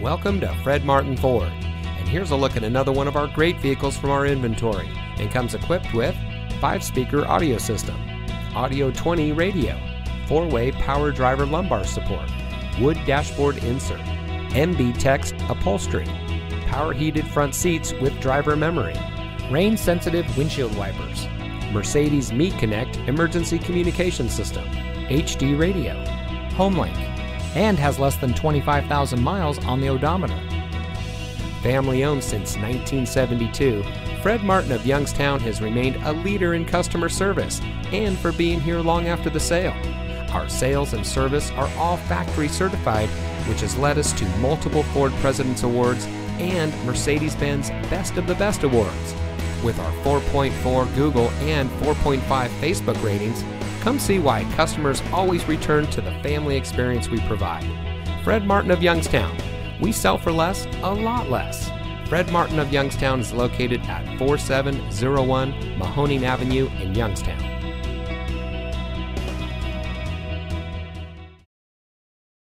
Welcome to Fred Martin Ford. And here's a look at another one of our great vehicles from our inventory and comes equipped with 5 speaker audio system, Audio 20 radio, 4 way power driver lumbar support, wood dashboard insert, MB-Tex upholstery, power heated front seats with driver memory, rain sensitive windshield wipers, Mercedes Me Connect emergency communication system, HD radio, HomeLink, and has less than 25,000 miles on the odometer. Family owned since 1972, Fred Martin of Youngstown has remained a leader in customer service and for being here long after the sale. Our sales and service are all factory certified, which has led us to multiple Ford President's Awards and Mercedes Benz Best of the Best Awards. With our 4.4 Google and 4.5 Facebook ratings, come see why customers always return to the family experience we provide. Fred Martin of Youngstown. We sell for less, a lot less. Fred Martin of Youngstown is located at 4701 Mahoning Avenue in Youngstown.